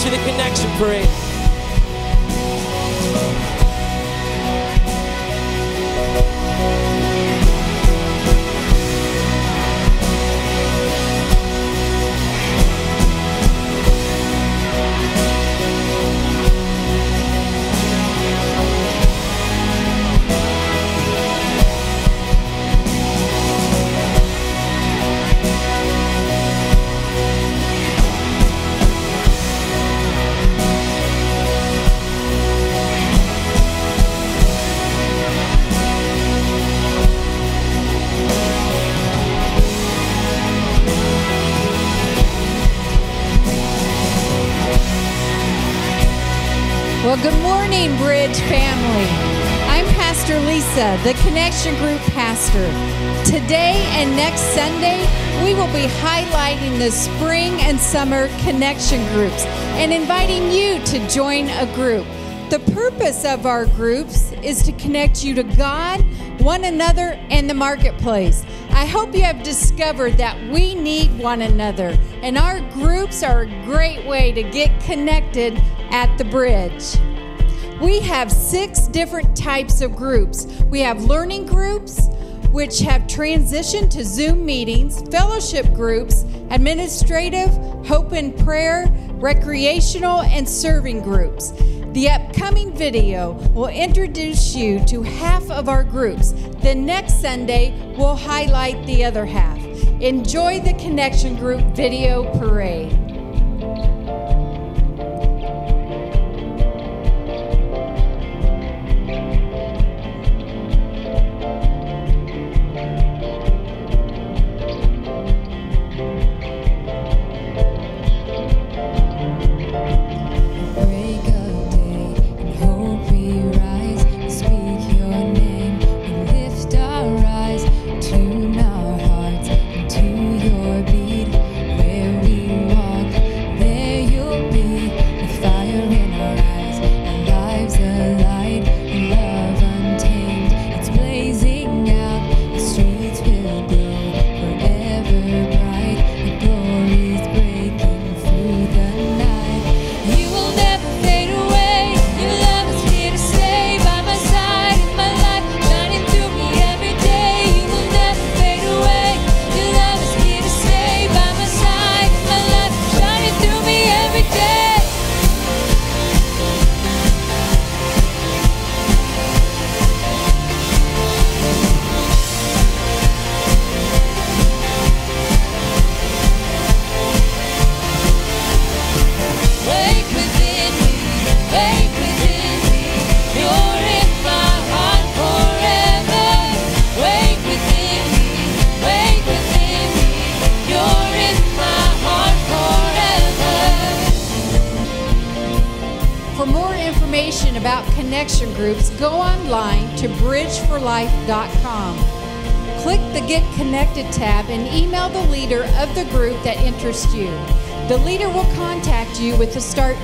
to the connection parade. Well, good morning, Bridge family. I'm Pastor Lisa, the Connection Group pastor. Today and next Sunday, we will be highlighting the spring and summer connection groups and inviting you to join a group. The purpose of our groups is to connect you to God, one another, and the marketplace. I hope you have discovered that we need one another, and our groups are a great way to get connected at the bridge. We have six different types of groups. We have learning groups, which have transitioned to Zoom meetings, fellowship groups, administrative, hope and prayer, recreational, and serving groups. The upcoming video will introduce you to half of our groups. The next Sunday, we'll highlight the other half. Enjoy the Connection Group video parade.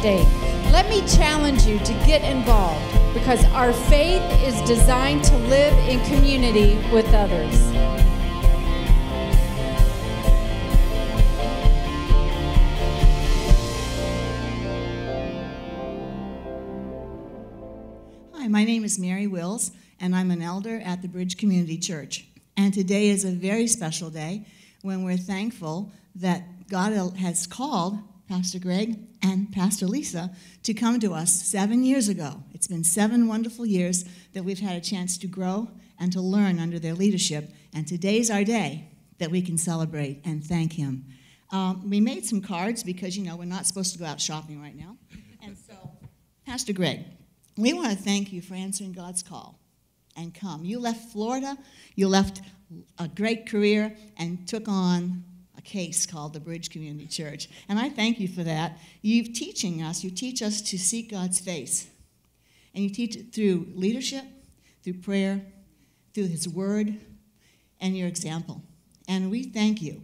Date. Let me challenge you to get involved because our faith is designed to live in community with others. Hi, my name is Mary Wills, and I'm an elder at the Bridge Community Church. And today is a very special day when we're thankful that God has called Pastor Greg and Pastor Lisa to come to us seven years ago. It's been seven wonderful years that we've had a chance to grow and to learn under their leadership. And today's our day that we can celebrate and thank Him. Um, we made some cards because, you know, we're not supposed to go out shopping right now. And so, Pastor Greg, we want to thank you for answering God's call and come. You left Florida, you left a great career, and took on a case called the Bridge Community Church. And I thank you for that. You're teaching us, you teach us to seek God's face. And you teach it through leadership, through prayer, through His Word, and your example. And we thank you.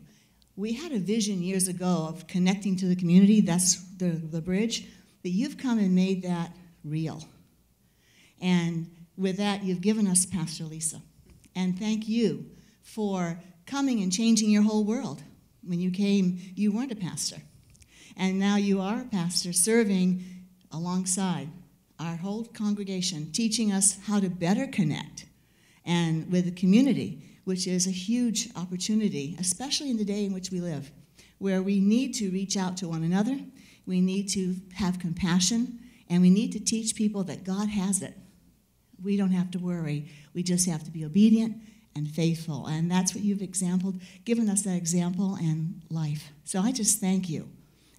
We had a vision years ago of connecting to the community, that's the, the bridge, but you've come and made that real. And with that, you've given us Pastor Lisa. And thank you for coming and changing your whole world. When you came, you weren't a pastor. And now you are a pastor serving alongside our whole congregation, teaching us how to better connect and with the community, which is a huge opportunity, especially in the day in which we live, where we need to reach out to one another, we need to have compassion, and we need to teach people that God has it. We don't have to worry. We just have to be obedient and faithful. And that's what you've exampled, given us that example and life. So I just thank you.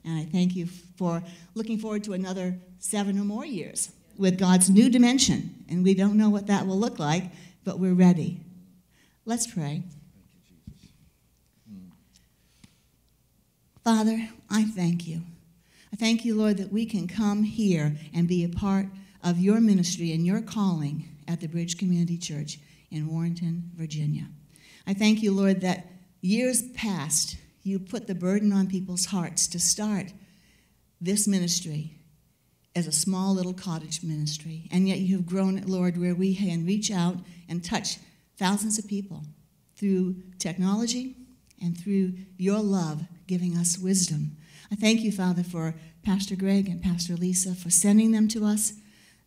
And I thank you for looking forward to another seven or more years with God's new dimension. And we don't know what that will look like, but we're ready. Let's pray. Father, I thank you. I thank you, Lord, that we can come here and be a part of your ministry and your calling at the Bridge Community Church in Warrenton, Virginia. I thank you, Lord, that years past you put the burden on people's hearts to start this ministry as a small little cottage ministry. And yet you have grown it, Lord, where we can reach out and touch thousands of people through technology and through your love giving us wisdom. I thank you, Father, for Pastor Greg and Pastor Lisa for sending them to us,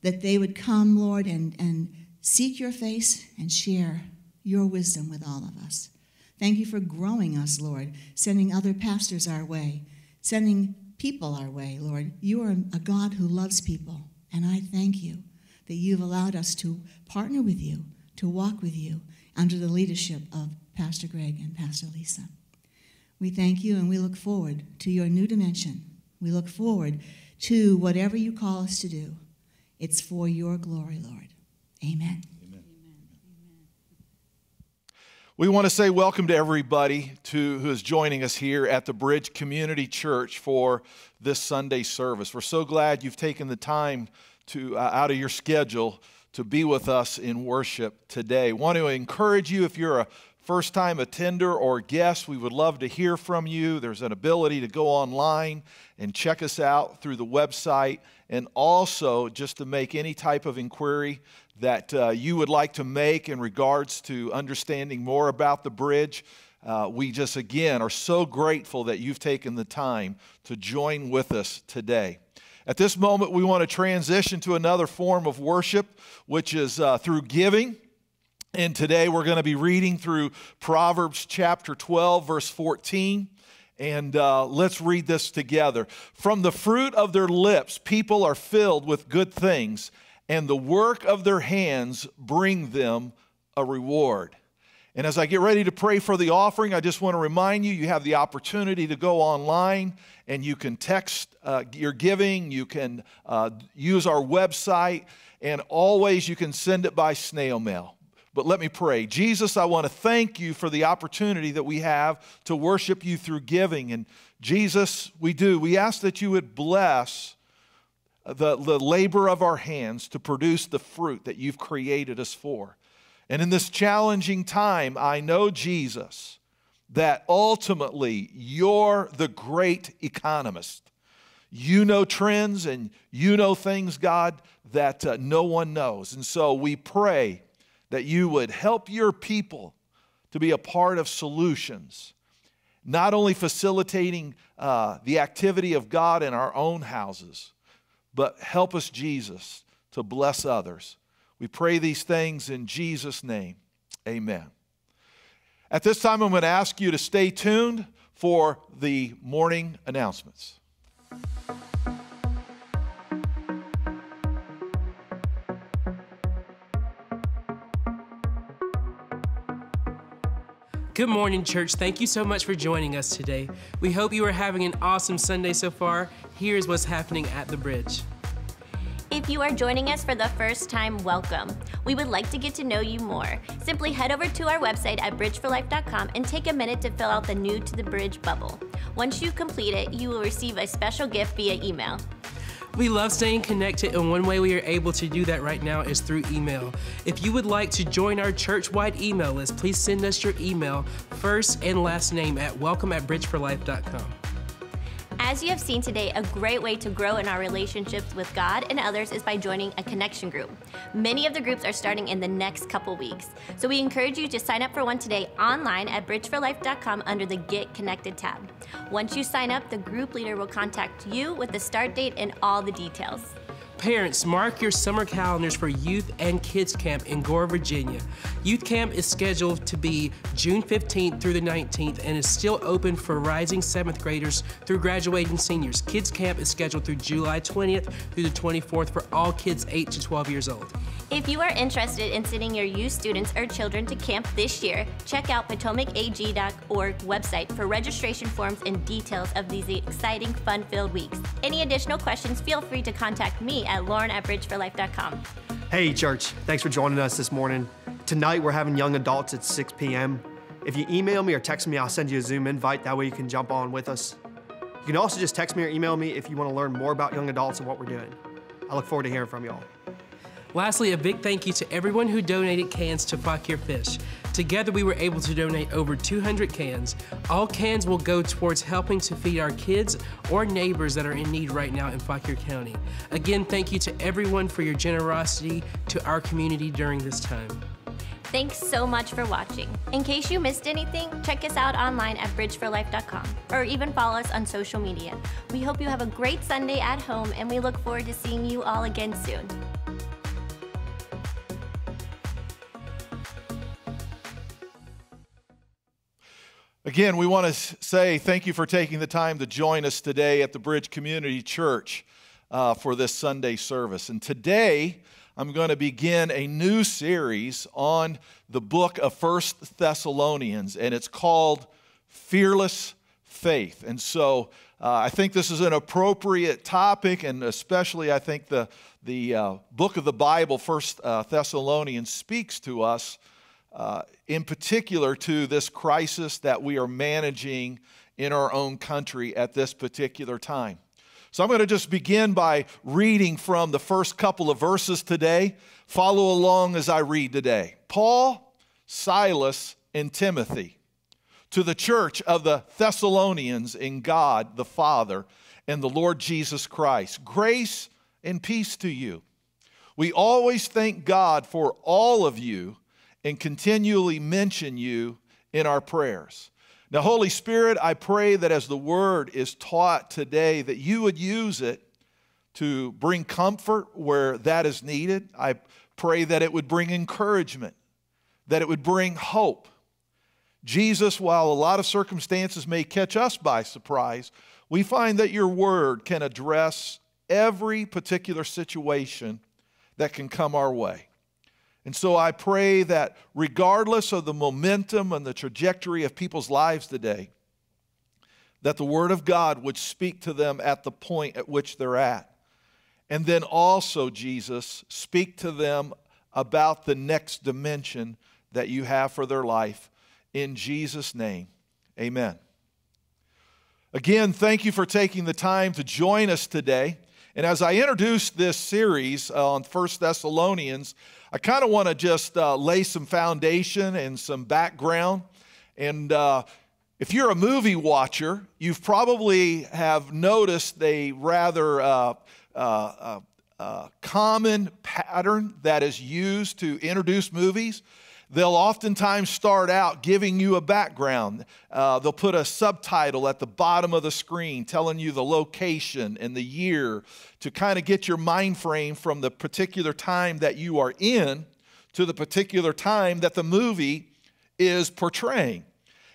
that they would come, Lord, and, and seek your face and share your wisdom with all of us. Thank you for growing us, Lord, sending other pastors our way, sending people our way, Lord. You are a God who loves people, and I thank you that you've allowed us to partner with you, to walk with you under the leadership of Pastor Greg and Pastor Lisa. We thank you and we look forward to your new dimension. We look forward to whatever you call us to do. It's for your glory, Lord. Amen. We want to say welcome to everybody to, who is joining us here at the Bridge Community Church for this Sunday service. We're so glad you've taken the time to uh, out of your schedule to be with us in worship today. Want to encourage you if you're a first time attender or guest, we would love to hear from you. There's an ability to go online and check us out through the website, and also just to make any type of inquiry that uh, you would like to make in regards to understanding more about the bridge. Uh, we just again are so grateful that you've taken the time to join with us today. At this moment, we want to transition to another form of worship, which is uh, through giving. And today we're going to be reading through Proverbs chapter 12, verse 14. And uh, let's read this together. From the fruit of their lips, people are filled with good things, and the work of their hands bring them a reward. And as I get ready to pray for the offering, I just want to remind you you have the opportunity to go online and you can text uh, your giving, you can uh, use our website, and always you can send it by snail mail. But let me pray. Jesus, I want to thank you for the opportunity that we have to worship you through giving. And Jesus, we do. We ask that you would bless the, the labor of our hands to produce the fruit that you've created us for. And in this challenging time, I know, Jesus, that ultimately you're the great economist. You know trends and you know things, God, that uh, no one knows. And so we pray that you would help your people to be a part of solutions, not only facilitating uh, the activity of God in our own houses, but help us, Jesus, to bless others. We pray these things in Jesus' name. Amen. At this time, I'm going to ask you to stay tuned for the morning announcements. Good morning, church. Thank you so much for joining us today. We hope you are having an awesome Sunday so far. Here's what's happening at the bridge. If you are joining us for the first time, welcome. We would like to get to know you more. Simply head over to our website at bridgeforlife.com and take a minute to fill out the New to the Bridge bubble. Once you complete it, you will receive a special gift via email. We love staying connected, and one way we are able to do that right now is through email. If you would like to join our church wide email list, please send us your email, first and last name, at welcome at bridgeforlife.com. As you have seen today, a great way to grow in our relationships with God and others is by joining a connection group. Many of the groups are starting in the next couple weeks. So we encourage you to sign up for one today online at bridgeforlife.com under the Get Connected tab. Once you sign up, the group leader will contact you with the start date and all the details. Parents, mark your summer calendars for youth and kids camp in Gore, Virginia. Youth camp is scheduled to be June 15th through the 19th and is still open for rising seventh graders through graduating seniors. Kids camp is scheduled through July 20th through the 24th for all kids 8 to 12 years old. If you are interested in sending your youth students or children to camp this year, check out potomacag.org website for registration forms and details of these exciting, fun-filled weeks. Any additional questions, feel free to contact me at lauren at bridgeforlife.com. Hey, church, thanks for joining us this morning. Tonight, we're having young adults at 6 p.m. If you email me or text me, I'll send you a Zoom invite. That way, you can jump on with us. You can also just text me or email me if you want to learn more about young adults and what we're doing. I look forward to hearing from y'all. Lastly, a big thank you to everyone who donated cans to Fauquier Fish. Together, we were able to donate over 200 cans. All cans will go towards helping to feed our kids or neighbors that are in need right now in Fauquier County. Again, thank you to everyone for your generosity to our community during this time. Thanks so much for watching. In case you missed anything, check us out online at bridgeforlife.com or even follow us on social media. We hope you have a great Sunday at home and we look forward to seeing you all again soon. Again, we want to say thank you for taking the time to join us today at the Bridge Community Church uh, for this Sunday service. And today, I'm going to begin a new series on the book of First Thessalonians, and it's called Fearless Faith. And so uh, I think this is an appropriate topic, and especially I think the, the uh, book of the Bible, First uh, Thessalonians, speaks to us uh, in particular to this crisis that we are managing in our own country at this particular time. So I'm going to just begin by reading from the first couple of verses today. Follow along as I read today. Paul, Silas, and Timothy to the church of the Thessalonians in God the Father and the Lord Jesus Christ. Grace and peace to you. We always thank God for all of you and continually mention you in our prayers. Now, Holy Spirit, I pray that as the word is taught today, that you would use it to bring comfort where that is needed. I pray that it would bring encouragement, that it would bring hope. Jesus, while a lot of circumstances may catch us by surprise, we find that your word can address every particular situation that can come our way. And so I pray that regardless of the momentum and the trajectory of people's lives today, that the Word of God would speak to them at the point at which they're at. And then also, Jesus, speak to them about the next dimension that you have for their life. In Jesus' name, amen. Again, thank you for taking the time to join us today. And as I introduce this series on First Thessalonians, I kind of want to just uh, lay some foundation and some background. And uh, if you're a movie watcher, you've probably have noticed a rather uh, uh, uh, uh common pattern that is used to introduce movies. They'll oftentimes start out giving you a background. Uh, they'll put a subtitle at the bottom of the screen telling you the location and the year to kind of get your mind frame from the particular time that you are in to the particular time that the movie is portraying.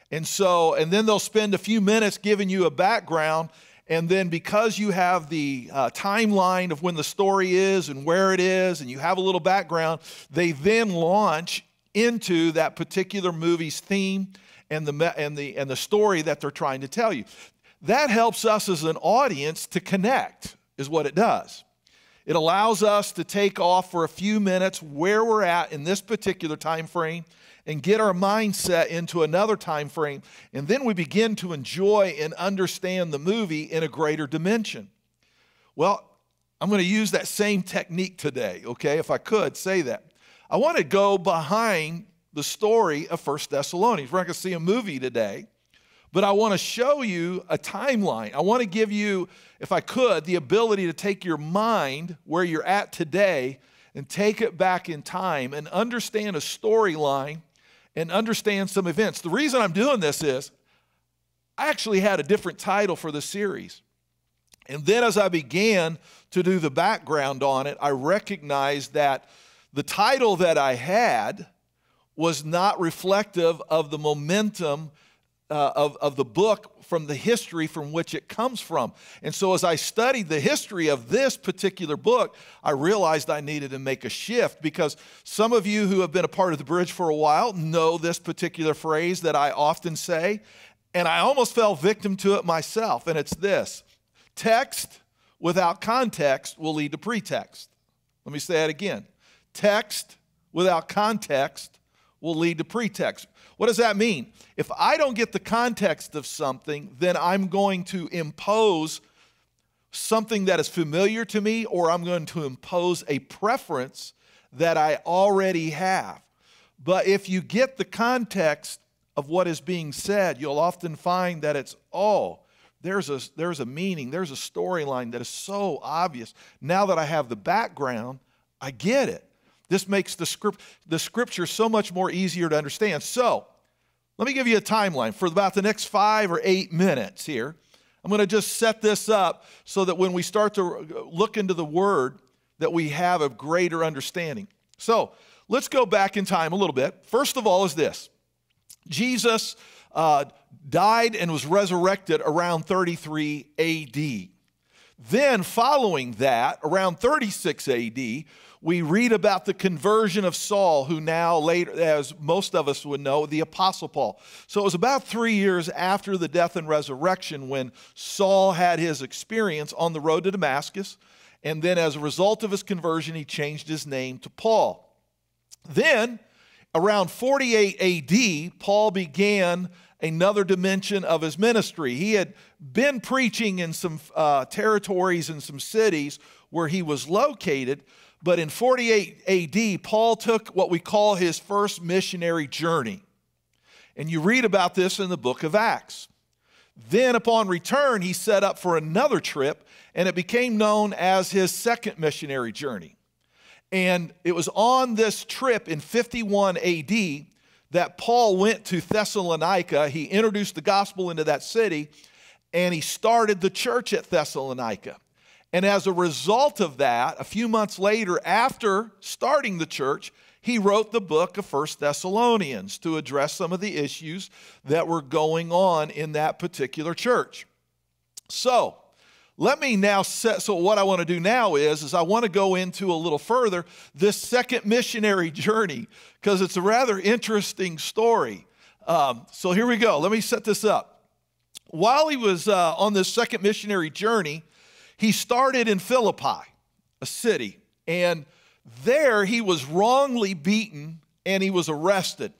And so, and then they'll spend a few minutes giving you a background. And then, because you have the uh, timeline of when the story is and where it is, and you have a little background, they then launch into that particular movie's theme and the, and, the, and the story that they're trying to tell you. That helps us as an audience to connect, is what it does. It allows us to take off for a few minutes where we're at in this particular time frame and get our mindset into another time frame and then we begin to enjoy and understand the movie in a greater dimension. Well, I'm going to use that same technique today, okay, if I could say that. I want to go behind the story of First Thessalonians. We're not going to see a movie today, but I want to show you a timeline. I want to give you, if I could, the ability to take your mind where you're at today and take it back in time and understand a storyline and understand some events. The reason I'm doing this is I actually had a different title for the series. And then as I began to do the background on it, I recognized that the title that I had was not reflective of the momentum uh, of, of the book from the history from which it comes from. And so, as I studied the history of this particular book, I realized I needed to make a shift because some of you who have been a part of the bridge for a while know this particular phrase that I often say, and I almost fell victim to it myself. And it's this text without context will lead to pretext. Let me say that again. Text without context will lead to pretext. What does that mean? If I don't get the context of something, then I'm going to impose something that is familiar to me, or I'm going to impose a preference that I already have. But if you get the context of what is being said, you'll often find that it's, oh, there's a, there's a meaning, there's a storyline that is so obvious. Now that I have the background, I get it. This makes the, script, the scripture so much more easier to understand. So, let me give you a timeline for about the next five or eight minutes here. I'm going to just set this up so that when we start to look into the word, that we have a greater understanding. So, let's go back in time a little bit. First of all, is this Jesus uh, died and was resurrected around 33 AD. Then, following that, around 36 AD, we read about the conversion of Saul, who now later, as most of us would know, the Apostle Paul. So it was about three years after the death and resurrection when Saul had his experience on the road to Damascus. And then, as a result of his conversion, he changed his name to Paul. Then, around 48 AD, Paul began another dimension of his ministry. He had been preaching in some uh, territories and some cities where he was located, but in 48 AD, Paul took what we call his first missionary journey. And you read about this in the book of Acts. Then, upon return, he set up for another trip, and it became known as his second missionary journey. And it was on this trip in 51 AD that Paul went to Thessalonica. He introduced the gospel into that city, and he started the church at Thessalonica. And as a result of that, a few months later, after starting the church, he wrote the book of First Thessalonians to address some of the issues that were going on in that particular church. So, let me now set so what I want to do now is is I want to go into a little further this second missionary journey because it's a rather interesting story. Um, so here we go. Let me set this up. While he was uh, on this second missionary journey, he started in Philippi, a city, and there he was wrongly beaten and he was arrested.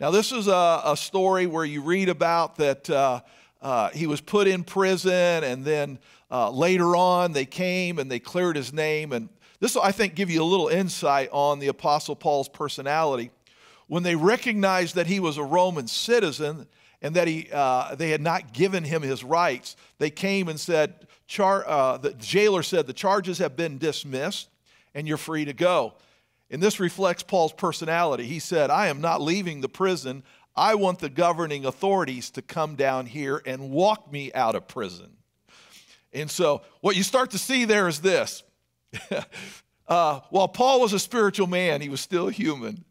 Now, this is a, a story where you read about that uh, uh, he was put in prison, and then uh, later on they came and they cleared his name. And this will, I think, give you a little insight on the Apostle Paul's personality. When they recognized that he was a Roman citizen and that he, uh, they had not given him his rights, they came and said, char, uh, the jailer said, The charges have been dismissed and you're free to go. And this reflects Paul's personality. He said, I am not leaving the prison. I want the governing authorities to come down here and walk me out of prison. And so, what you start to see there is this. uh, while Paul was a spiritual man, he was still human.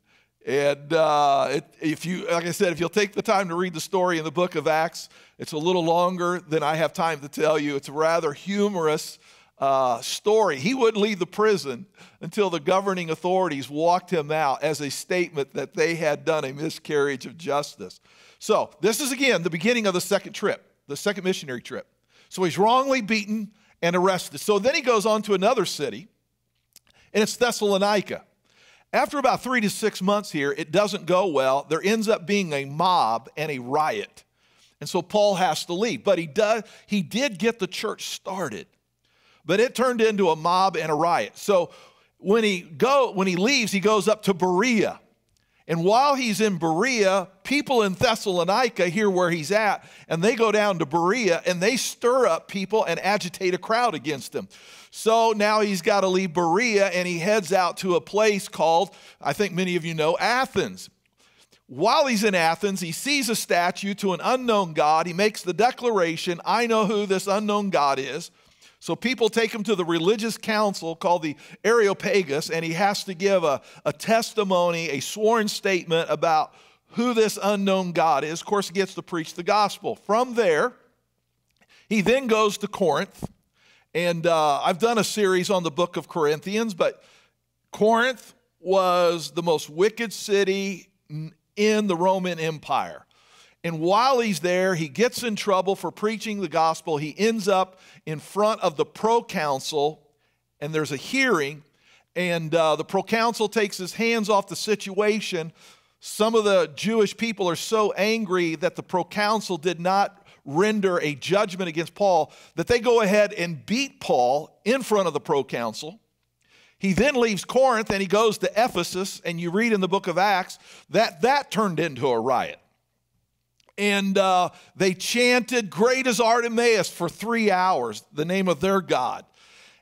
And uh, it, if you, like I said, if you'll take the time to read the story in the book of Acts, it's a little longer than I have time to tell you. It's a rather humorous uh, story. He wouldn't leave the prison until the governing authorities walked him out as a statement that they had done a miscarriage of justice. So, this is again the beginning of the second trip, the second missionary trip. So, he's wrongly beaten and arrested. So, then he goes on to another city, and it's Thessalonica. After about three to six months here, it doesn't go well. There ends up being a mob and a riot. And so Paul has to leave. But he, does, he did get the church started. but it turned into a mob and a riot. So when he go when he leaves, he goes up to Berea. And while he's in Berea, people in Thessalonica hear where he's at, and they go down to Berea and they stir up people and agitate a crowd against him. So now he's got to leave Berea and he heads out to a place called, I think many of you know, Athens. While he's in Athens, he sees a statue to an unknown God. He makes the declaration, I know who this unknown God is. So people take him to the religious council called the Areopagus, and he has to give a, a testimony, a sworn statement about who this unknown God is. Of course, he gets to preach the gospel. From there, he then goes to Corinth. And uh, I've done a series on the book of Corinthians, but Corinth was the most wicked city in the Roman Empire. And while he's there, he gets in trouble for preaching the gospel. He ends up in front of the proconsul, and there's a hearing, and uh, the proconsul takes his hands off the situation. Some of the Jewish people are so angry that the proconsul did not render a judgment against Paul that they go ahead and beat Paul in front of the proconsul. He then leaves Corinth and he goes to Ephesus, and you read in the book of Acts that that turned into a riot and uh, they chanted, Great is Artemis for three hours, the name of their God.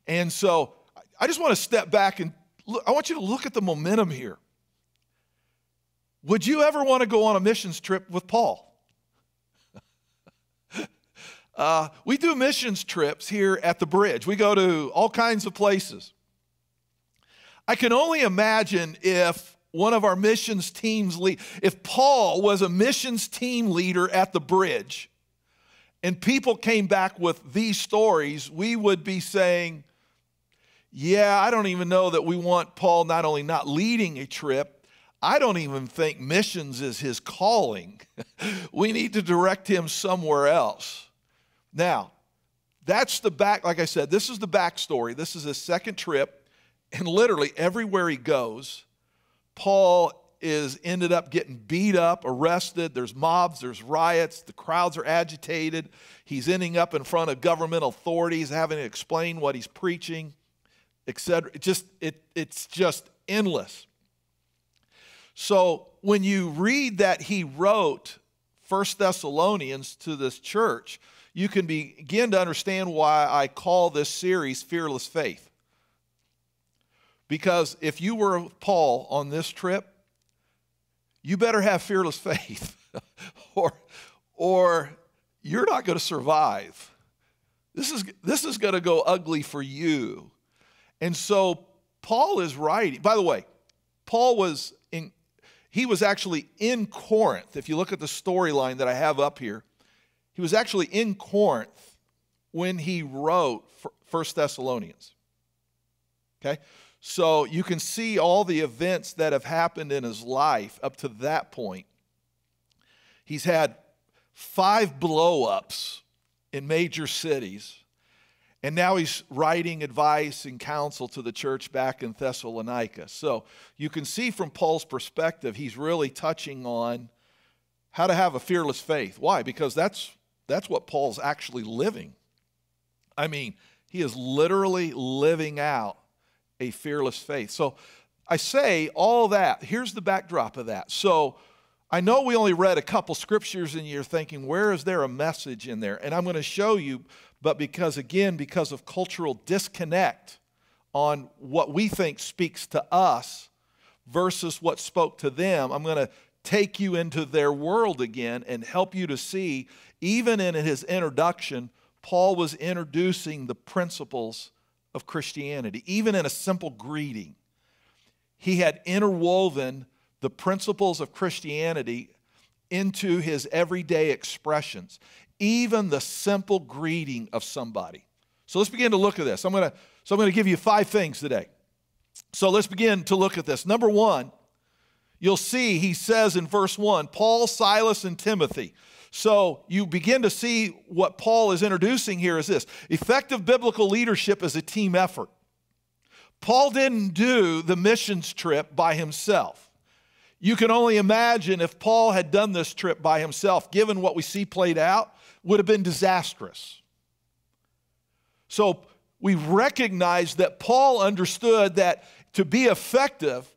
And so I just want to step back and look, I want you to look at the momentum here. Would you ever want to go on a missions trip with Paul? uh, we do missions trips here at the bridge, we go to all kinds of places. I can only imagine if one of our missions teams lead. If Paul was a missions team leader at the bridge and people came back with these stories, we would be saying, yeah, I don't even know that we want Paul not only not leading a trip, I don't even think missions is his calling. we need to direct him somewhere else. Now, that's the back, like I said, this is the backstory. This is his second trip, and literally everywhere he goes, Paul is ended up getting beat up, arrested. There's mobs, there's riots, the crowds are agitated. He's ending up in front of government authorities, having to explain what he's preaching, etc. It just it, it's just endless. So when you read that he wrote First Thessalonians to this church, you can begin to understand why I call this series Fearless Faith. Because if you were Paul on this trip, you better have fearless faith, or, or you're not going to survive. This is, this is going to go ugly for you. And so Paul is writing. By the way, Paul was in, he was actually in Corinth. If you look at the storyline that I have up here, he was actually in Corinth when he wrote First Thessalonians. Okay? So you can see all the events that have happened in his life up to that point. He's had five blowups in major cities. And now he's writing advice and counsel to the church back in Thessalonica. So you can see from Paul's perspective, he's really touching on how to have a fearless faith. Why? Because that's, that's what Paul's actually living. I mean, he is literally living out a fearless faith. So I say all that. Here's the backdrop of that. So I know we only read a couple scriptures and you're thinking, where is there a message in there? And I'm going to show you, but because, again, because of cultural disconnect on what we think speaks to us versus what spoke to them, I'm going to take you into their world again and help you to see, even in his introduction, Paul was introducing the principles of Christianity, even in a simple greeting. He had interwoven the principles of Christianity into his everyday expressions, even the simple greeting of somebody. So let's begin to look at this. I'm gonna, so I'm going to give you five things today. So let's begin to look at this. Number one, you'll see he says in verse one Paul, Silas, and Timothy. So you begin to see what Paul is introducing here is this effective biblical leadership is a team effort. Paul didn't do the missions trip by himself. You can only imagine if Paul had done this trip by himself, given what we see played out, would have been disastrous. So we recognize that Paul understood that to be effective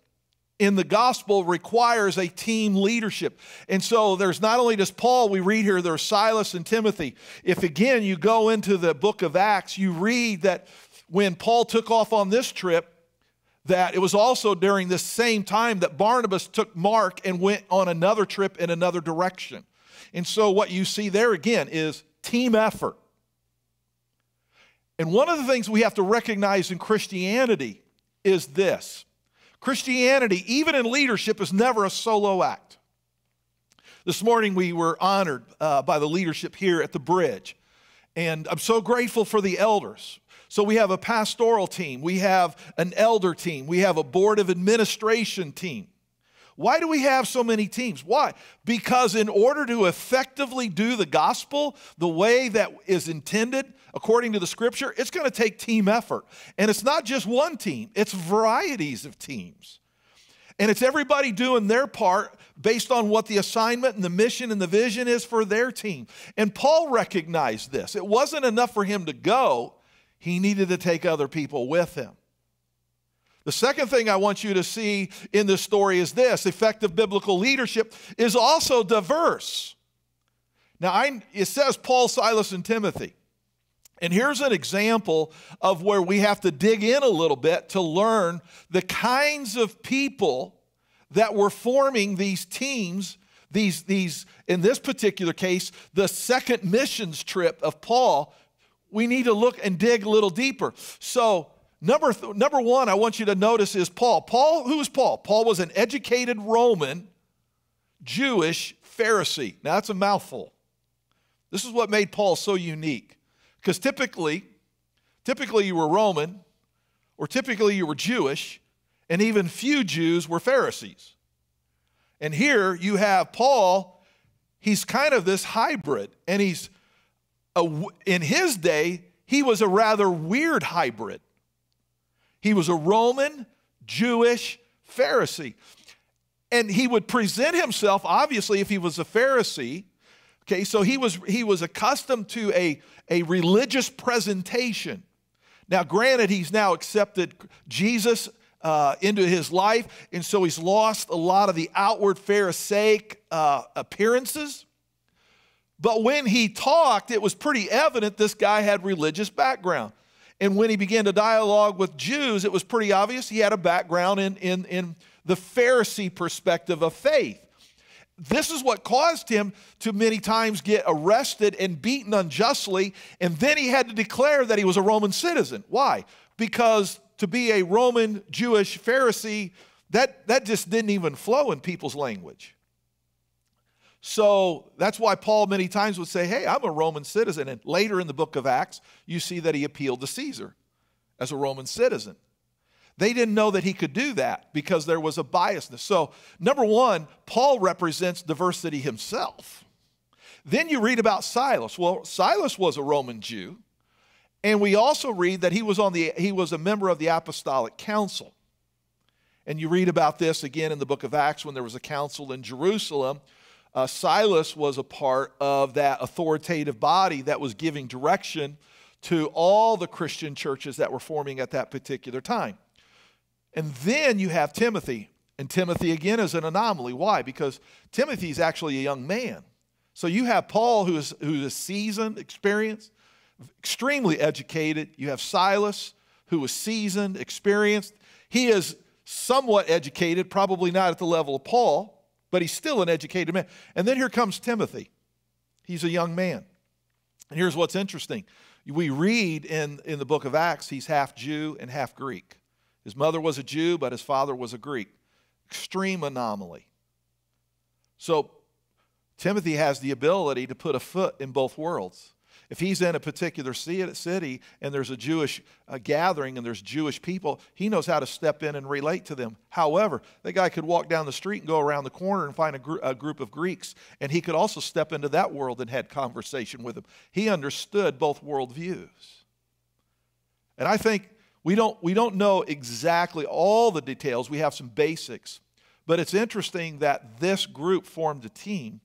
in the gospel requires a team leadership. And so there's not only does Paul, we read here, there's Silas and Timothy. If again you go into the book of Acts, you read that when Paul took off on this trip, that it was also during this same time that Barnabas took Mark and went on another trip in another direction. And so what you see there again is team effort. And one of the things we have to recognize in Christianity is this Christianity, even in leadership, is never a solo act. This morning we were honored uh, by the leadership here at the bridge. And I'm so grateful for the elders. So we have a pastoral team, we have an elder team, we have a board of administration team. Why do we have so many teams? Why? Because in order to effectively do the gospel the way that is intended, according to the scripture, it's going to take team effort. And it's not just one team, it's varieties of teams. And it's everybody doing their part based on what the assignment and the mission and the vision is for their team. And Paul recognized this. It wasn't enough for him to go, he needed to take other people with him. The second thing I want you to see in this story is this effective biblical leadership is also diverse. Now, I, it says Paul, Silas, and Timothy. And here's an example of where we have to dig in a little bit to learn the kinds of people that were forming these teams, these, these in this particular case, the second missions trip of Paul. We need to look and dig a little deeper. So, Number, th- number one, I want you to notice is Paul. Paul, who was Paul? Paul was an educated Roman, Jewish Pharisee. Now, that's a mouthful. This is what made Paul so unique. Because typically, typically you were Roman, or typically you were Jewish, and even few Jews were Pharisees. And here you have Paul, he's kind of this hybrid, and he's, a, in his day, he was a rather weird hybrid. He was a Roman, Jewish Pharisee. And he would present himself, obviously, if he was a Pharisee. Okay, so he was, he was accustomed to a, a religious presentation. Now, granted, he's now accepted Jesus uh, into his life, and so he's lost a lot of the outward Pharisaic uh, appearances. But when he talked, it was pretty evident this guy had religious background. And when he began to dialogue with Jews, it was pretty obvious he had a background in, in, in the Pharisee perspective of faith. This is what caused him to many times get arrested and beaten unjustly, and then he had to declare that he was a Roman citizen. Why? Because to be a Roman Jewish Pharisee, that, that just didn't even flow in people's language. So that's why Paul many times would say, Hey, I'm a Roman citizen. And later in the book of Acts, you see that he appealed to Caesar as a Roman citizen. They didn't know that he could do that because there was a biasness. So, number one, Paul represents diversity himself. Then you read about Silas. Well, Silas was a Roman Jew, and we also read that he was on the he was a member of the apostolic council. And you read about this again in the book of Acts when there was a council in Jerusalem uh, Silas was a part of that authoritative body that was giving direction to all the Christian churches that were forming at that particular time. And then you have Timothy. And Timothy, again, is an anomaly. Why? Because Timothy is actually a young man. So you have Paul, who is, who is seasoned, experienced, extremely educated. You have Silas, who was seasoned, experienced. He is somewhat educated, probably not at the level of Paul but he's still an educated man. And then here comes Timothy. He's a young man. And here's what's interesting we read in, in the book of Acts, he's half Jew and half Greek. His mother was a Jew, but his father was a Greek. Extreme anomaly. So Timothy has the ability to put a foot in both worlds. If he's in a particular city and there's a Jewish uh, gathering and there's Jewish people, he knows how to step in and relate to them. However, the guy could walk down the street and go around the corner and find a, gr- a group of Greeks, and he could also step into that world and had conversation with them. He understood both worldviews. And I think we don't, we don't know exactly all the details. We have some basics. But it's interesting that this group formed a team.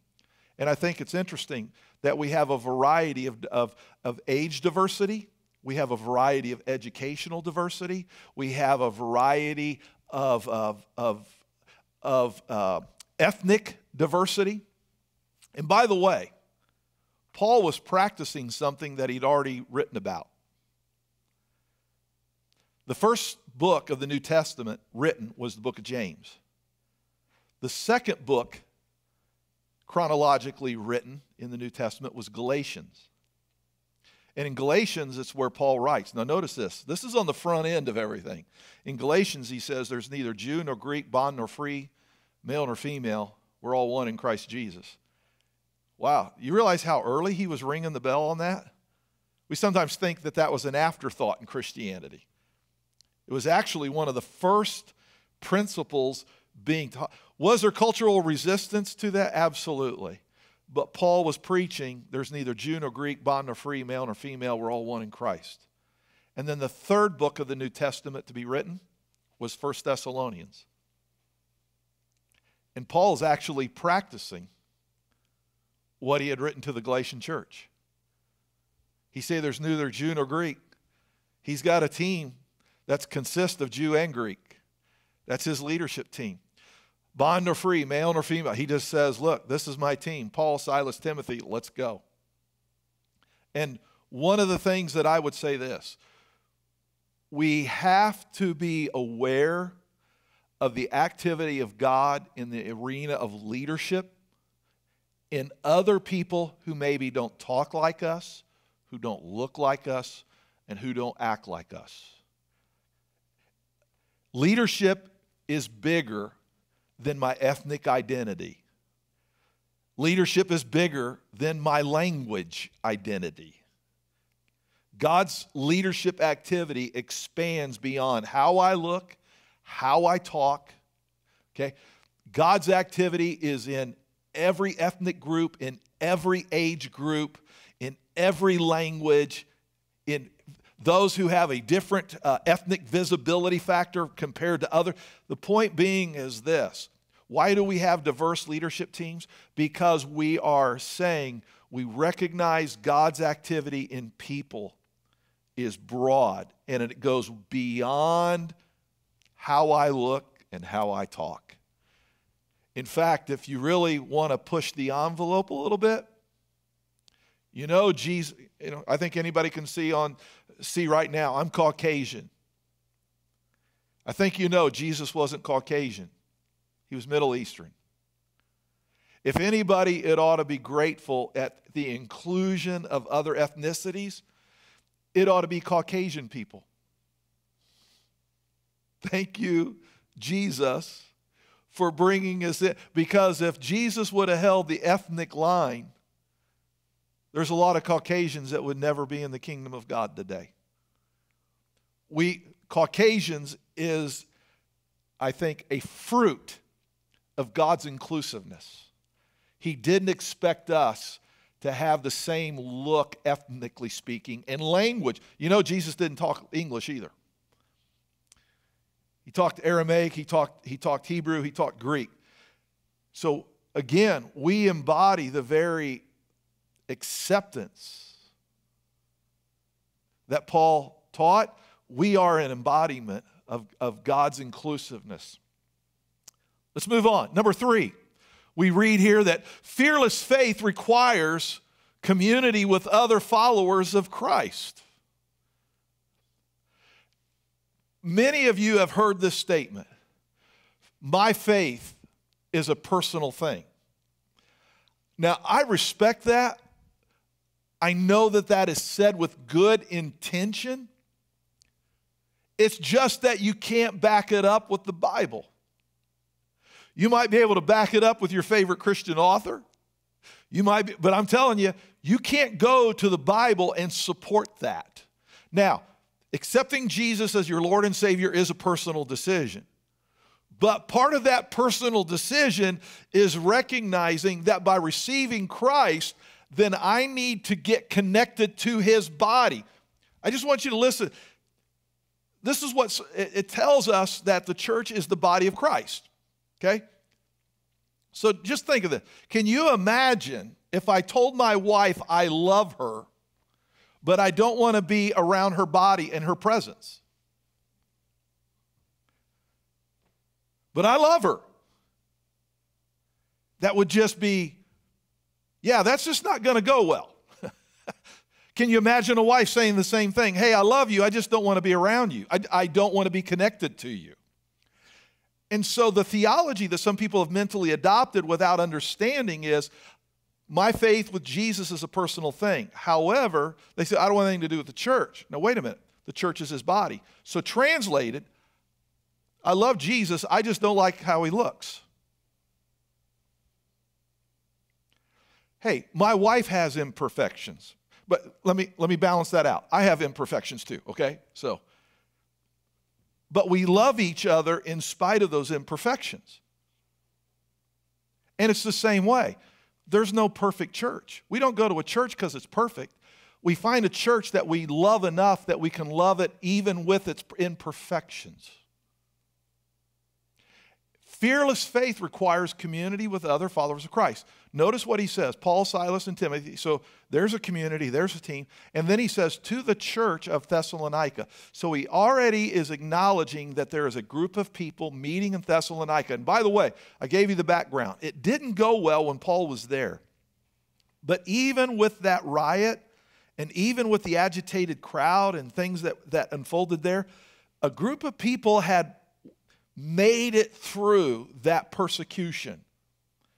And I think it's interesting that we have a variety of, of, of age diversity. We have a variety of educational diversity. We have a variety of, of, of, of uh, ethnic diversity. And by the way, Paul was practicing something that he'd already written about. The first book of the New Testament written was the book of James. The second book, chronologically written in the New Testament, was Galatians. And in Galatians, it's where Paul writes. Now, notice this. This is on the front end of everything. In Galatians, he says, There's neither Jew nor Greek, bond nor free, male nor female. We're all one in Christ Jesus. Wow. You realize how early he was ringing the bell on that? We sometimes think that that was an afterthought in Christianity. It was actually one of the first principles being taught. Was there cultural resistance to that? Absolutely. But Paul was preaching there's neither Jew nor Greek, bond nor free, male nor female, we're all one in Christ. And then the third book of the New Testament to be written was First Thessalonians. And Paul's actually practicing what he had written to the Galatian church. He said there's neither Jew nor Greek. He's got a team that consists of Jew and Greek. That's his leadership team. Bond or free, male or female. He just says, Look, this is my team. Paul, Silas, Timothy, let's go. And one of the things that I would say this we have to be aware of the activity of God in the arena of leadership in other people who maybe don't talk like us, who don't look like us, and who don't act like us. Leadership is bigger than my ethnic identity. Leadership is bigger than my language identity. God's leadership activity expands beyond how I look, how I talk. Okay? God's activity is in every ethnic group, in every age group, in every language, in those who have a different uh, ethnic visibility factor compared to other. The point being is this why do we have diverse leadership teams? Because we are saying we recognize God's activity in people is broad and it goes beyond how I look and how I talk. In fact, if you really want to push the envelope a little bit, you know, Jesus, you know, I think anybody can see on see right now, I'm Caucasian. I think you know Jesus wasn't Caucasian. He was Middle Eastern. If anybody, it ought to be grateful at the inclusion of other ethnicities, it ought to be Caucasian people. Thank you, Jesus, for bringing us in. Because if Jesus would have held the ethnic line, there's a lot of Caucasians that would never be in the kingdom of God today. We, Caucasians, is, I think, a fruit of God's inclusiveness. He didn't expect us to have the same look, ethnically speaking, and language. You know, Jesus didn't talk English either. He talked Aramaic, he talked, he talked Hebrew, he talked Greek. So again, we embody the very acceptance that Paul taught. We are an embodiment of, of God's inclusiveness. Let's move on. Number three, we read here that fearless faith requires community with other followers of Christ. Many of you have heard this statement My faith is a personal thing. Now, I respect that. I know that that is said with good intention. It's just that you can't back it up with the Bible. You might be able to back it up with your favorite Christian author. You might be, but I'm telling you, you can't go to the Bible and support that. Now, accepting Jesus as your Lord and Savior is a personal decision. But part of that personal decision is recognizing that by receiving Christ, then I need to get connected to his body. I just want you to listen. This is what it tells us that the church is the body of Christ. Okay? So just think of this. Can you imagine if I told my wife I love her, but I don't want to be around her body and her presence. But I love her. That would just be, yeah, that's just not going to go well. Can you imagine a wife saying the same thing? Hey, I love you, I just don't want to be around you. I, I don't want to be connected to you. And so the theology that some people have mentally adopted without understanding is my faith with Jesus is a personal thing. However, they say, I don't want anything to do with the church. Now, wait a minute. The church is his body. So, translated, I love Jesus, I just don't like how he looks. Hey, my wife has imperfections, but let me, let me balance that out. I have imperfections too, okay? So, but we love each other in spite of those imperfections. And it's the same way. There's no perfect church. We don't go to a church because it's perfect. We find a church that we love enough that we can love it even with its imperfections. Fearless faith requires community with other followers of Christ. Notice what he says Paul, Silas, and Timothy. So there's a community, there's a team. And then he says, to the church of Thessalonica. So he already is acknowledging that there is a group of people meeting in Thessalonica. And by the way, I gave you the background. It didn't go well when Paul was there. But even with that riot, and even with the agitated crowd and things that, that unfolded there, a group of people had made it through that persecution.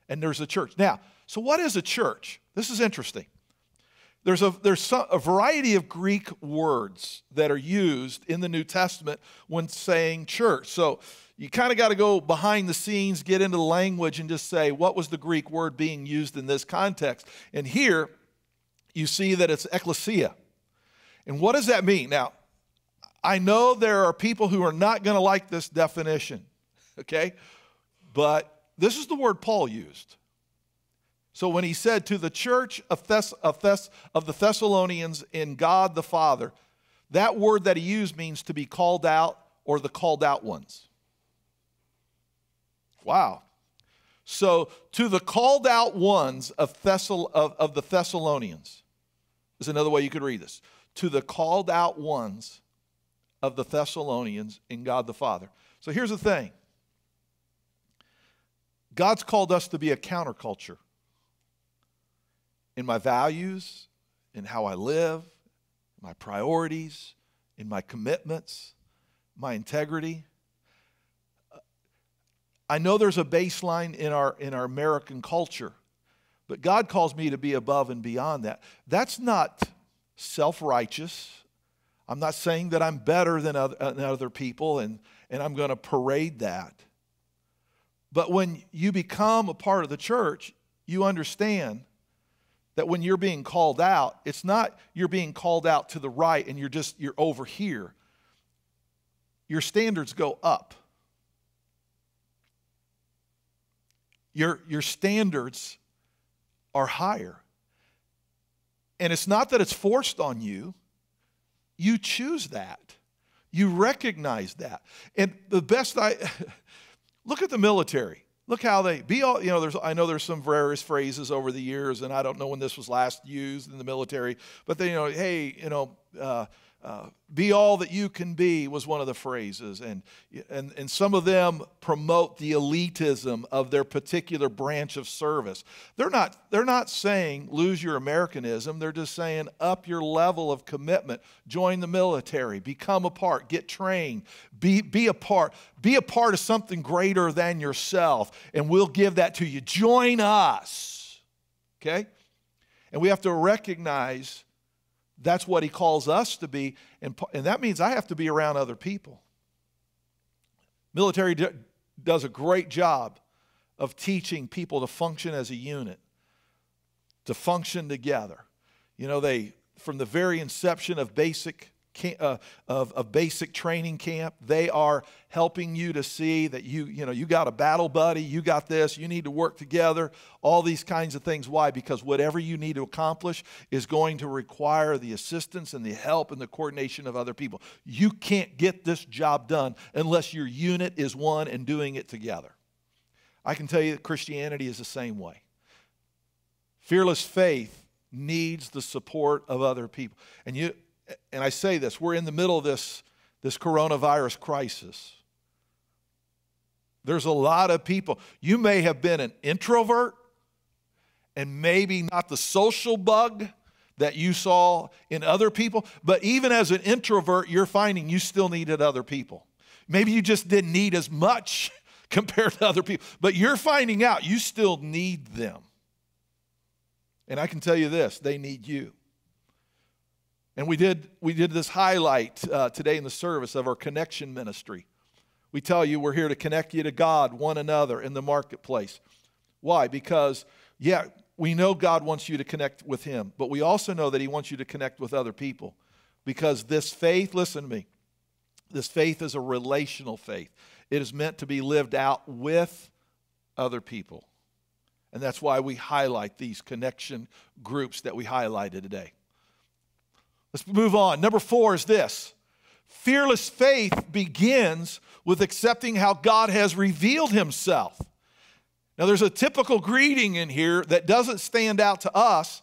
And there's a church. Now, so what is a church? This is interesting. There's a, there's some, a variety of Greek words that are used in the New Testament when saying church. So you kind of got to go behind the scenes, get into the language, and just say, what was the Greek word being used in this context? And here you see that it's ecclesia. And what does that mean? Now, I know there are people who are not going to like this definition, okay? But this is the word Paul used. So when he said to the church of, Thess- of, Thess- of the Thessalonians in God the Father, that word that he used means to be called out or the called out ones. Wow. So to the called out ones of, Thessal- of, of the Thessalonians is another way you could read this. To the called out ones of the Thessalonians in God the Father. So here's the thing God's called us to be a counterculture in my values, in how I live, my priorities, in my commitments, my integrity. I know there's a baseline in our, in our American culture, but God calls me to be above and beyond that. That's not self righteous. I'm not saying that I'm better than uh, other, people and, and I'm going to parade that. But when you become a part of the church, you understand that when you're being called out, it's not you're being called out to the right and you're just you're over here. Your standards go up. Your, your standards are higher. And it's not that it's forced on you, you choose that. You recognize that. And the best I look at the military. Look how they be all, you know, there's I know there's some various phrases over the years, and I don't know when this was last used in the military, but they, you know, hey, you know, uh, uh, be all that you can be was one of the phrases. And, and, and some of them promote the elitism of their particular branch of service. They're not, they're not saying lose your Americanism, they're just saying up your level of commitment. Join the military, become a part, get trained, be, be a part, be a part of something greater than yourself, and we'll give that to you. Join us. Okay? And we have to recognize that's what he calls us to be, and, and that means I have to be around other people. Military d- does a great job of teaching people to function as a unit, to function together. You know, they, from the very inception of basic uh, of, of basic training camp. They are helping you to see that you, you know, you got a battle buddy, you got this, you need to work together, all these kinds of things. Why? Because whatever you need to accomplish is going to require the assistance and the help and the coordination of other people. You can't get this job done unless your unit is one and doing it together. I can tell you that Christianity is the same way. Fearless faith needs the support of other people. And you and I say this, we're in the middle of this this coronavirus crisis. There's a lot of people. You may have been an introvert and maybe not the social bug that you saw in other people, but even as an introvert, you're finding you still needed other people. Maybe you just didn't need as much compared to other people, but you're finding out you still need them. And I can tell you this they need you. And we did, we did this highlight uh, today in the service of our connection ministry. We tell you we're here to connect you to God, one another in the marketplace. Why? Because, yeah, we know God wants you to connect with Him, but we also know that He wants you to connect with other people. Because this faith, listen to me, this faith is a relational faith. It is meant to be lived out with other people. And that's why we highlight these connection groups that we highlighted today. Let's move on. Number four is this fearless faith begins with accepting how God has revealed himself. Now, there's a typical greeting in here that doesn't stand out to us,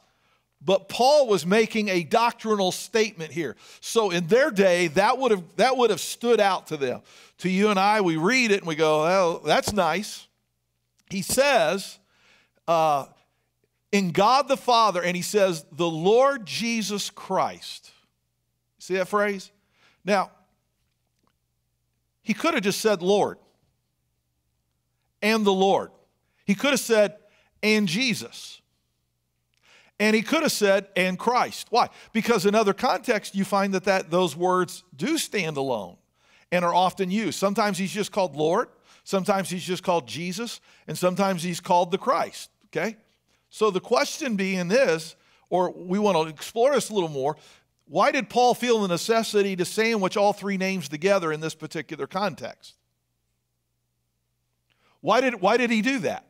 but Paul was making a doctrinal statement here. So in their day, that would have, that would have stood out to them. To you and I, we read it and we go, oh, that's nice. He says, uh, in God the Father, and he says, the Lord Jesus Christ. See that phrase? Now, he could have just said Lord and the Lord. He could have said and Jesus. And he could have said and Christ. Why? Because in other contexts you find that, that those words do stand alone and are often used. Sometimes he's just called Lord, sometimes he's just called Jesus, and sometimes he's called the Christ. Okay? So the question being this, or we want to explore this a little more, why did Paul feel the necessity to sandwich all three names together in this particular context? Why did, why did he do that?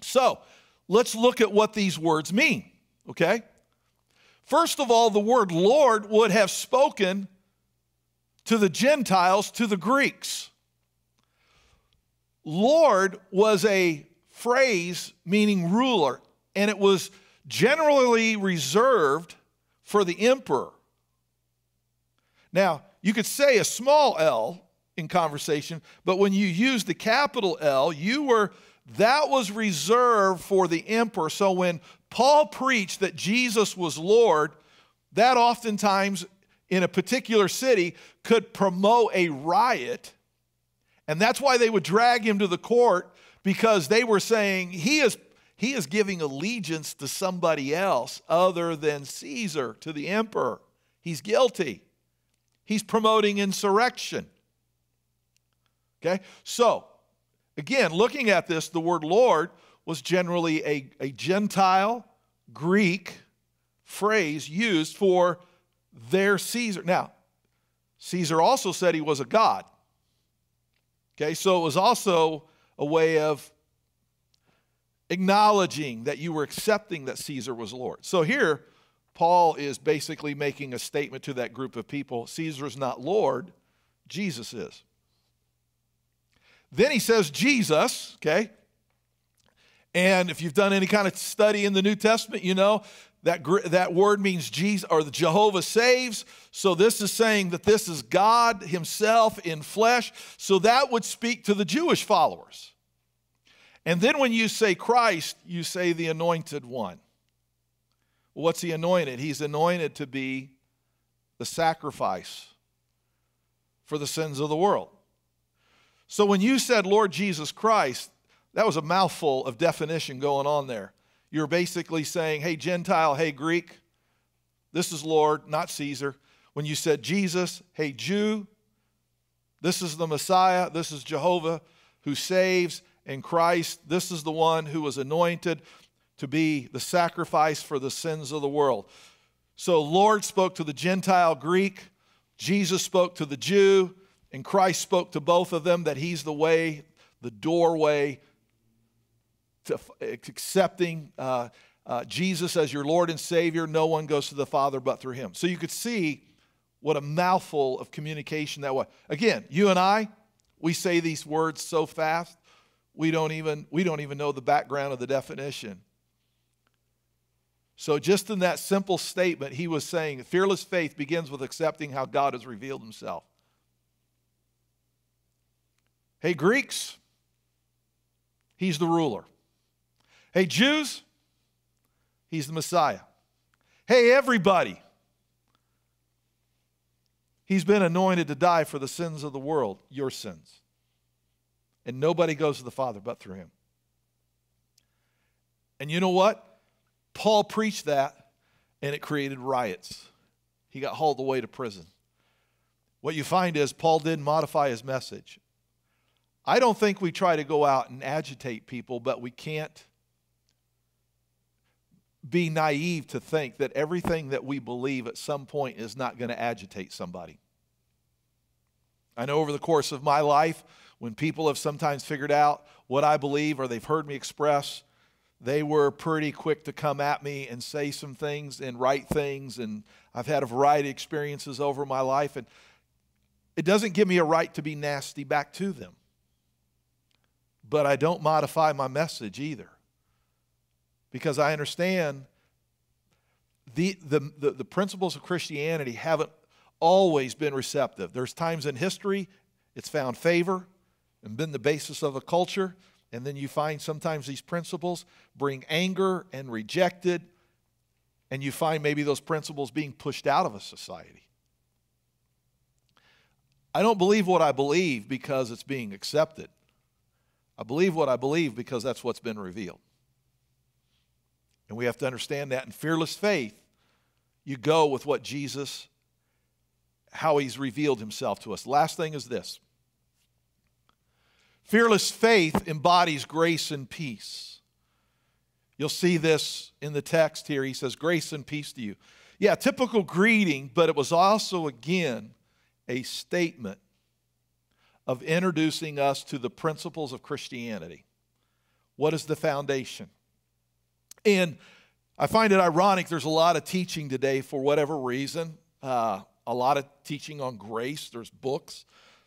So, let's look at what these words mean, okay? First of all, the word Lord would have spoken to the Gentiles, to the Greeks. Lord was a phrase meaning ruler, and it was generally reserved for the emperor. Now, you could say a small l in conversation, but when you use the capital L, you were that was reserved for the emperor. So when Paul preached that Jesus was Lord, that oftentimes in a particular city could promote a riot. And that's why they would drag him to the court because they were saying he is, he is giving allegiance to somebody else other than Caesar, to the emperor. He's guilty. He's promoting insurrection. Okay? So, again, looking at this, the word Lord was generally a, a Gentile Greek phrase used for their Caesar. Now, Caesar also said he was a god. Okay, so it was also a way of acknowledging that you were accepting that Caesar was Lord. So here, Paul is basically making a statement to that group of people Caesar is not Lord, Jesus is. Then he says Jesus, okay? And if you've done any kind of study in the New Testament, you know that, that word means Jesus or the Jehovah saves. So this is saying that this is God Himself in flesh. So that would speak to the Jewish followers. And then when you say Christ, you say the anointed one. What's he anointed? He's anointed to be the sacrifice for the sins of the world. So when you said Lord Jesus Christ, that was a mouthful of definition going on there. You're basically saying, hey, Gentile, hey, Greek, this is Lord, not Caesar. When you said Jesus, hey, Jew, this is the Messiah, this is Jehovah who saves, and Christ, this is the one who was anointed to be the sacrifice for the sins of the world. So, Lord spoke to the Gentile Greek, Jesus spoke to the Jew, and Christ spoke to both of them that He's the way, the doorway to accepting uh, uh, Jesus as your Lord and Savior, no one goes to the Father but through Him. So you could see what a mouthful of communication that was. Again, you and I, we say these words so fast, we don't even, we don't even know the background of the definition. So, just in that simple statement, he was saying fearless faith begins with accepting how God has revealed himself. Hey, Greeks, he's the ruler. Hey, Jews, he's the Messiah. Hey, everybody, he's been anointed to die for the sins of the world, your sins. And nobody goes to the Father but through him. And you know what? Paul preached that, and it created riots. He got hauled away to prison. What you find is Paul didn't modify his message. I don't think we try to go out and agitate people, but we can't be naive to think that everything that we believe at some point is not going to agitate somebody. I know over the course of my life, when people have sometimes figured out what I believe or they've heard me express, they were pretty quick to come at me and say some things and write things. And I've had a variety of experiences over my life. And it doesn't give me a right to be nasty back to them. But I don't modify my message either. Because I understand the, the, the, the principles of Christianity haven't always been receptive. There's times in history it's found favor and been the basis of a culture. And then you find sometimes these principles bring anger and rejected, and you find maybe those principles being pushed out of a society. I don't believe what I believe because it's being accepted. I believe what I believe because that's what's been revealed. And we have to understand that in fearless faith, you go with what Jesus, how he's revealed himself to us. Last thing is this fearless faith embodies grace and peace. You'll see this in the text here. He says, Grace and peace to you. Yeah, typical greeting, but it was also, again, a statement of introducing us to the principles of Christianity. What is the foundation? And I find it ironic, there's a lot of teaching today for whatever reason, uh, a lot of teaching on grace. There's books,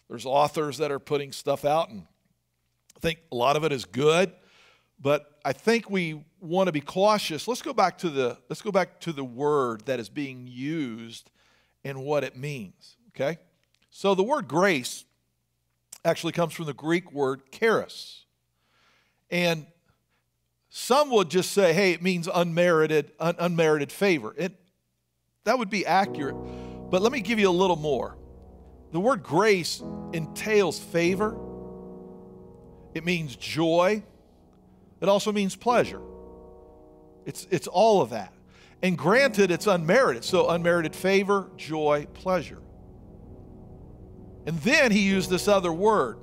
there's authors that are putting stuff out, and think a lot of it is good. But I think we want to be cautious. Let's go back to the let's go back to the word that is being used and what it means. Okay? So the word grace actually comes from the Greek word charis. And some would just say, hey, it means unmerited, un- unmerited favor. It, that would be accurate. But let me give you a little more. The word grace entails favor, it means joy, it also means pleasure. It's, it's all of that. And granted, it's unmerited. So, unmerited favor, joy, pleasure. And then he used this other word,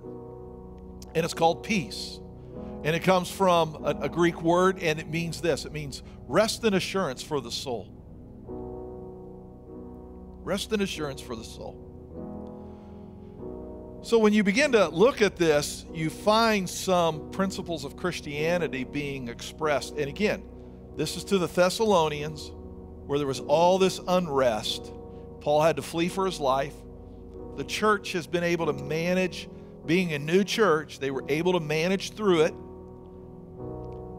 and it's called peace. And it comes from a, a, Greek word, and it means this it means rest and assurance for the soul. Rest and assurance for the soul. So, when you begin to look at this, you find some principles of Christianity being expressed. And again, this is to the Thessalonians, where there was all this unrest. Paul had to flee for his life. The church has been able to manage, being a new church, they were able to manage through it.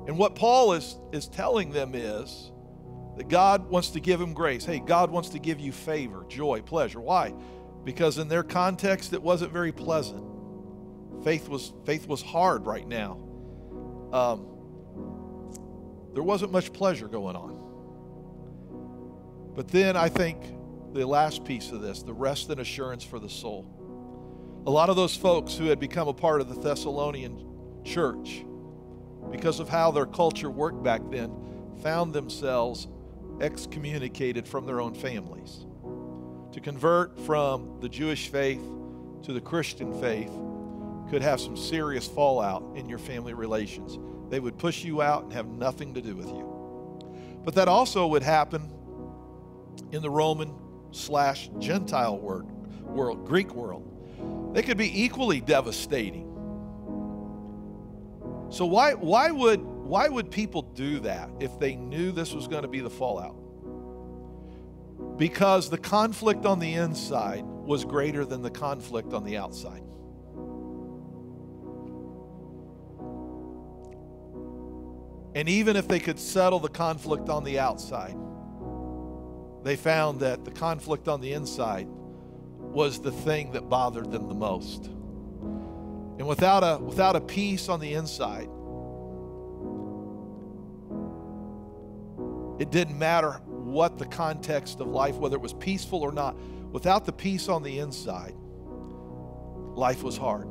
And what Paul is, is telling them is that God wants to give them grace. Hey, God wants to give you favor, joy, pleasure. Why? Because in their context, it wasn't very pleasant. Faith was, faith was hard right now. Um, there wasn't much pleasure going on. But then I think the last piece of this the rest and assurance for the soul. A lot of those folks who had become a part of the Thessalonian church, because of how their culture worked back then, found themselves excommunicated from their own families. To convert from the Jewish faith to the Christian faith could have some serious fallout in your family relations. They would push you out and have nothing to do with you. But that also would happen in the Roman slash Gentile word, world, Greek world. They could be equally devastating. So why, why, would, why would people do that if they knew this was going to be the fallout? Because the conflict on the inside was greater than the conflict on the outside. And even if they could settle the conflict on the outside, they found that the conflict on the inside was the thing that bothered them the most. And without a, without a peace on the inside, it didn't matter what the context of life, whether it was peaceful or not, without the peace on the inside, life was hard.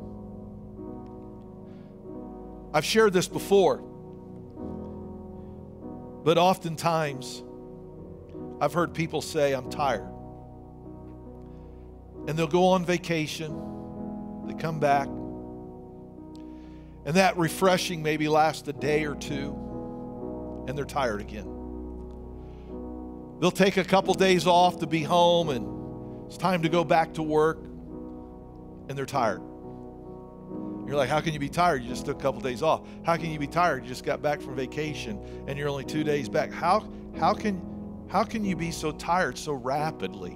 I've shared this before, but oftentimes I've heard people say, I'm tired. And they'll go on vacation, they come back, and that refreshing maybe lasts a day or two, and they're tired again. They'll take a couple days off to be home, and it's time to go back to work, and they're tired. You're like, how can you be tired? You just took a couple days off. How can you be tired? You just got back from vacation and you're only two days back. How, how, can, how can you be so tired so rapidly?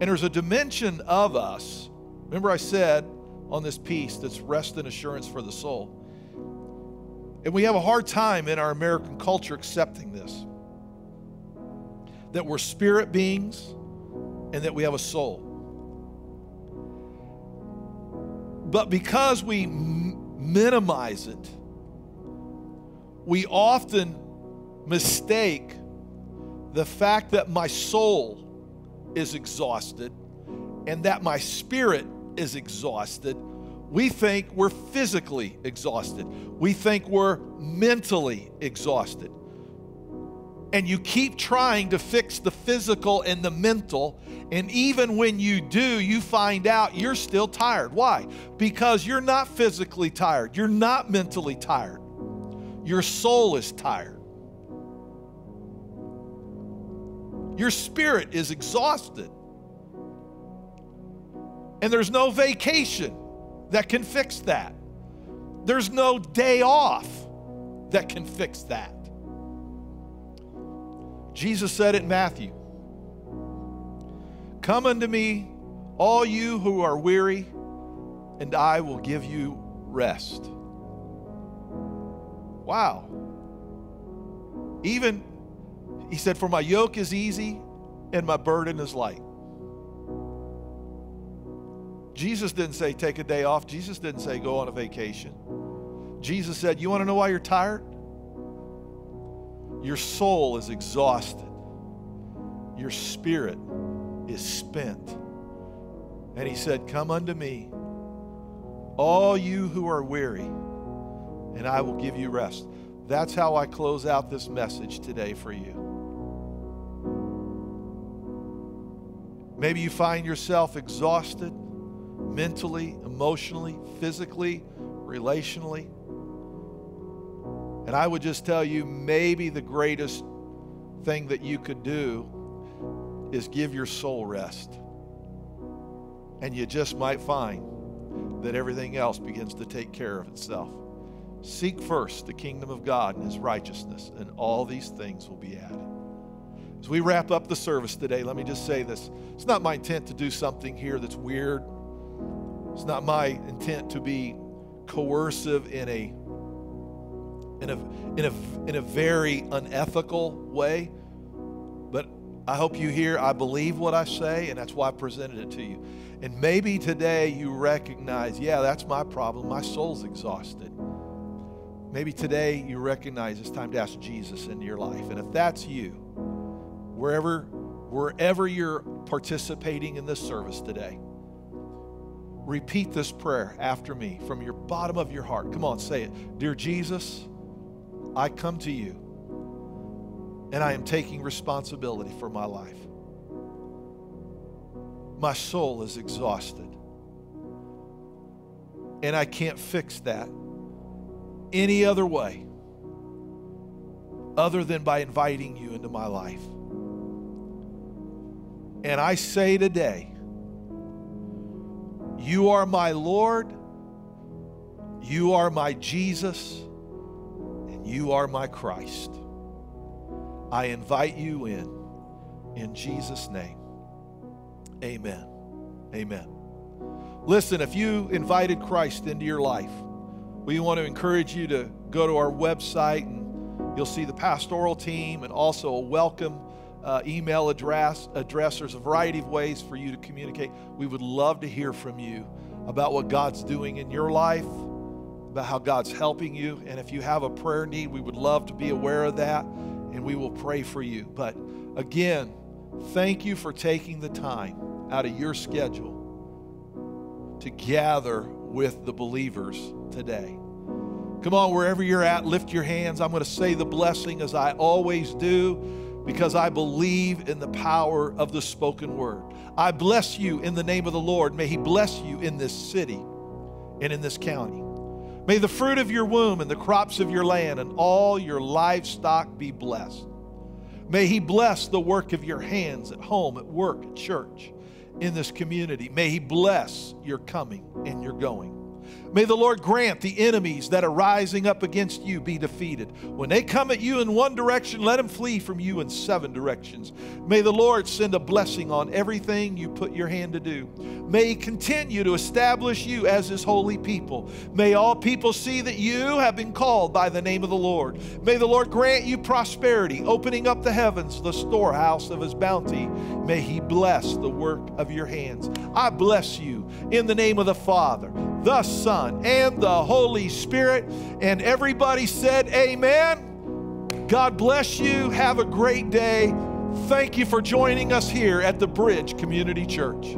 And there's a dimension of us. Remember, I said on this piece that's rest and assurance for the soul. And we have a hard time in our American culture accepting this that we're spirit beings and that we have a soul. But because we minimize it, we often mistake the fact that my soul is exhausted and that my spirit is exhausted. We think we're physically exhausted. We think we're mentally exhausted. And you keep trying to fix the physical and the mental. And even when you do, you find out you're still tired. Why? Because you're not physically tired, you're not mentally tired. Your soul is tired. Your spirit is exhausted. And there's no vacation that can fix that. There's no day off that can fix that. Jesus said it in Matthew Come unto me, all you who are weary, and I will give you rest. Wow. Even, he said, For my yoke is easy and my burden is light. Jesus didn't say take a day off. Jesus didn't say go on a vacation. Jesus said, You want to know why you're tired? Your soul is exhausted, your spirit is spent. And he said, Come unto me, all you who are weary, and I will give you rest. That's how I close out this message today for you. Maybe you find yourself exhausted mentally, emotionally, physically, relationally. And I would just tell you maybe the greatest thing that you could do is give your soul rest. And you just might find that everything else begins to take care of itself. Seek first the kingdom of God and his righteousness, and all these things will be added. As we wrap up the service today, let me just say this. It's not my intent to do something here that's weird. It's not my intent to be coercive in a in a in a in a very unethical way. But I hope you hear I believe what I say and that's why I presented it to you. And maybe today you recognize, yeah, that's my problem. My soul's exhausted. Maybe today you recognize it's time to ask Jesus into your life. And if that's you, wherever wherever you're participating in this service today, repeat this prayer after me from your bottom of your heart. Come on, say it. Dear Jesus, I come to you and I am taking responsibility for my life. My soul is exhausted. And I can't fix that any other way other than by inviting you into my life. And I say today, you are my Lord, you are my Jesus, you are my Christ. I invite you in, in Jesus' name. Amen. Amen. Listen, if you invited Christ into your life, We want to encourage you to go to our website and you'll see the pastoral team and also a welcome uh, email address, address. There's a variety of ways for you to communicate. We would love to hear from you about what God's doing in your life, about how God's helping you. And if you have a prayer need, we would love to be aware of that and we will pray for you. But again, thank you for taking the time out of your schedule to gather with the believers today. Come on, wherever you're at, lift your hands. I'm going to say the blessing as I always do because I believe in the power of the spoken word. I bless you in the name of the Lord. May He bless you in this city and in this county. May the fruit of your womb and the crops of your land and all your livestock be blessed. May He bless the work of your hands at home, at work, at church, in this community. May He bless your coming and your going. May the Lord grant the enemies that are rising up against you be defeated. When they come at you in one direction, let them flee from you in seven directions. May the Lord send a blessing on everything you put your hand to do. May He continue to establish you as His holy people. May all people see that you have been called by the name of the Lord. May the Lord grant you prosperity, opening up the heavens, the storehouse of His bounty. May He bless the work of your hands. I bless you in the name of the Father the Son, and the Holy Spirit. And everybody said, Amen. God bless you. Have a great day. Thank you for joining us here at the Bridge Community Church.